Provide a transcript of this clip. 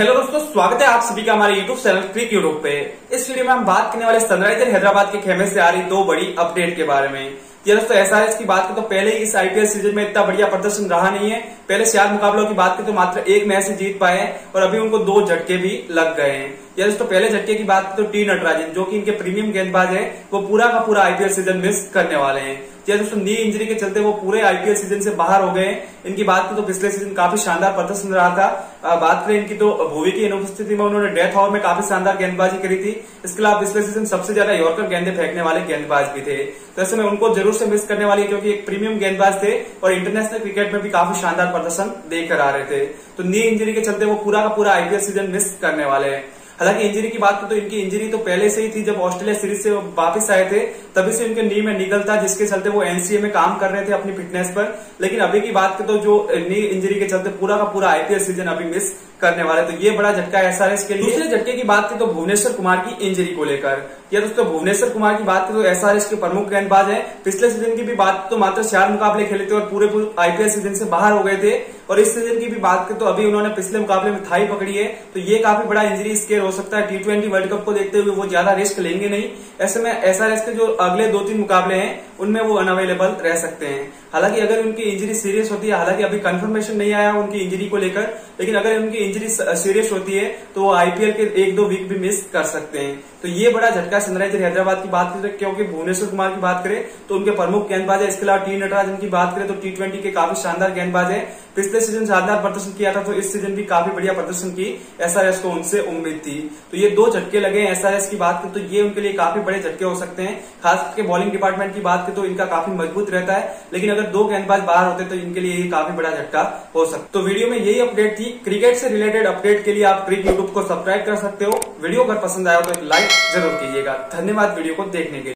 Hello दोस्तों, स्वागत है आप सभी का हमारे यूट्यूब चैनल क्रिक यूट्यूब पे। इस वीडियो में हम बात करने वाले सनराइजर हैदराबाद के खेमे से आ रही दो बड़ी अपडेट के बारे में। ये दोस्तों एसआरएस की बात करें तो पहले ही इस आईपीएल सीज़न में इतना बढ़िया प्रदर्शन रहा नहीं है। पहले चार मुकाबलों की बात करें तो मात्र एक मैच से जीत पाए हैं और अभी उनको दो झटके भी लग गए हैं। या दोस्तों, पहले झटके की बात करें तो टी नटराजन जो कि इनके प्रीमियम गेंदबाज है, वो पूरा का पूरा आईपीएल सीज़न मिस करने वाले हैं। या दोस्तों, नी इंजरी के चलते वो पूरे आईपीएल सीज़न से बाहर हो गए इनकी बात करें तो पिछले सीज़न काफ़ी शानदार प्रदर्शन रहा था। बात करें इनकी तो भूवी की अनुपस्थिति में उन्होंने डेथ ओवर में काफ़ी शानदार गेंदबाजी करी थी। इसके अलावा पिछले सीज़न सबसे ज़्यादा यॉर्कर गेंदे फेंकने वाले गेंदबाज भी थे। तो ऐसे में उनको ज़रूर से मिस करने वाली, क्योंकि एक प्रीमियम गेंदबाज थे और इंटरनेशनल क्रिकेट में भी काफ़ी शानदार प्रदर्शन देकर आ रहे थे। तो नी इंजरी के चलते वो पूरा का पूरा आईपीएल सीज़न मिस करने वाले हैं। हालाँकि इंजरी की बात करें तो इनकी इंजरी तो पहले से ही थी, जब ऑस्ट्रेलिया सीरीज़ से वापस आए थे, तभी से उनके नी में निकल था, जिसके चलते वो एनसीए में काम कर रहे थे अपनी फिटनेस पर। लेकिन अभी की बात करें तो जो नी इंजरी के चलते पूरा का पूरा आईपीएल सीज़न अभी मिस करने वाले तो ये बड़ा झटका एसआरएस के लिए। झटके की बात करें तो भुवनेश्वर कुमार की इंजरी को लेकर। या दोस्तों, भुवनेश्वर कुमार की बात करें तो एसआरएस के प्रमुख गेंदबाज है। पिछले सीज़न की भी बात तो मात्र चार मुकाबले खेले थे और पूरे आईपीएल सीज़न से बाहर हो गए थे। और इस सीज़न की भी बात करें तो अभी उन्होंने पिछले मुकाबले में थाई पकड़ी है तो ये काफ़ी बड़ा इंजरी स्केयर हो सकता है। टी ट्वेंटी वर्ल्ड कप को देखते हुए वो ज़्यादा रिस्क लेंगे नहीं। ऐसे में एसआरएस के जो अगले दो तीन मुकाबले हैं, उनमें वो अनअवेलेबल रह सकते हैं। हालाँकि अगर उनकी इंजरी सीरियस होती है, हालाँकि अभी कंफर्मेशन नहीं आया उनकी इंजरी को लेकर, लेकिन अगर उनकी इंजरी सीरियस होती है तो वो आईपीएल के एक दो वीक भी मिस कर सकते हैं। तो ये बड़ा झटका सनराइजर हैदराबाद की बात करें, क्योंकि भुवनेश्वर कुमार की बात करें तो उनके प्रमुख गेंदबाज है। इसके अलावा टी नटराजन की बात करें तो टी के काफ़ी शानदार गेंदबाज है। पिछले सीज़न शानदार प्रदर्शन किया था तो इस सीज़न भी काफ़ी बढ़िया प्रदर्शन की एसआरएस को उनसे उम्मीद थी। तो ये दो झटके लगे एसआरएस की बात करें तो ये उनके लिए काफ़ी बड़े झटके हो सकते हैं। खास करके बॉलिंग डिपार्टमेंट की बात करें तो इनका काफ़ी मज़बूत रहता है, लेकिन अगर दो गेंदबाज बाहर होते तो इनके लिए काफ़ी बड़ा झटका हो सकता तो वीडियो में यही अपडेट थी। क्रिकेट से रिलेटेड अपडेट के लिए आप क्रिक यूट्यूब को सब्सक्राइब कर सकते हो। वीडियो अगर पसंद आया तो एक लाइक ज़रूर कीजिएगा। धन्यवाद वीडियो को देखने के लिए।